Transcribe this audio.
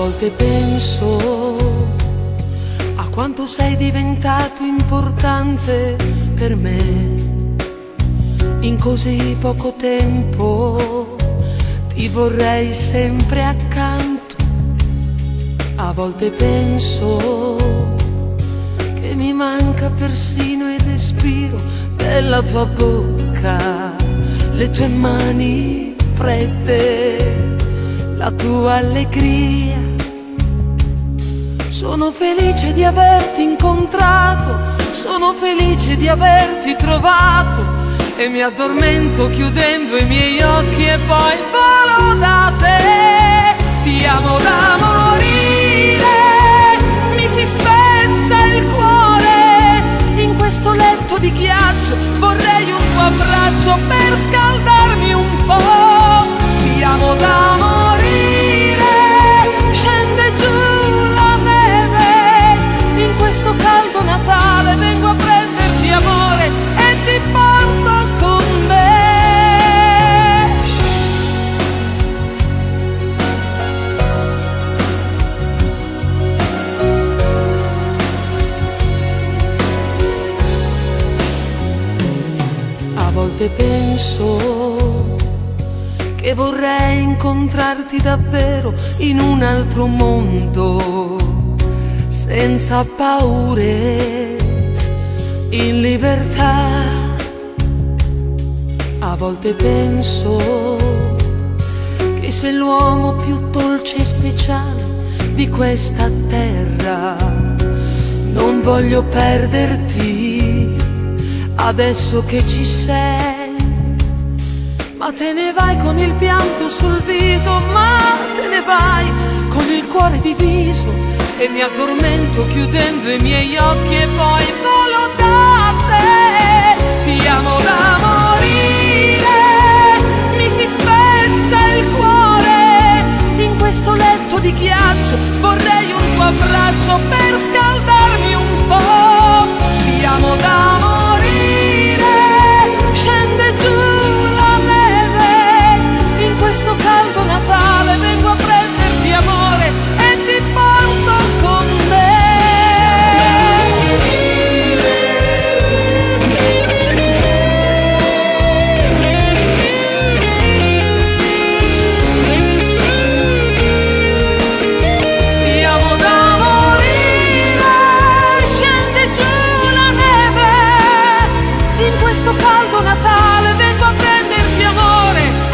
volte penso a quanto sei diventato importante per me in così poco tempo ti vorrei sempre accanto a volte penso che mi manca persino il respiro della tua bocca le tue mani fredde la tua allegria. Sono felice di averti incontrato, sono felice di averti trovato e mi addormento chiudendo i miei occhi e poi volo da te. Ti amo da morire, mi si spezza il cuore in questo letto di ghiaccio, vorrei un tuo abbraccio per scaldarmi un po'. Ti amo da morire. Volte penso che vorrei incontrarti davvero in un altro mondo senza paure, in libertà. A volte penso che sei l'uomo più dolce e speciale di questa terra. Non voglio perderti adesso che ci sei. Ma te ne vai con il pianto sul viso, ma te ne vai con il cuore diviso e mi addormento chiudendo i miei occhi e poi volo da te. Ti amo da morire, mi si spezza il cuore. In questo letto di ghiaccio vorrei un tuo abbraccio per scaldarmi Santo Natale vengo a prenderti amore.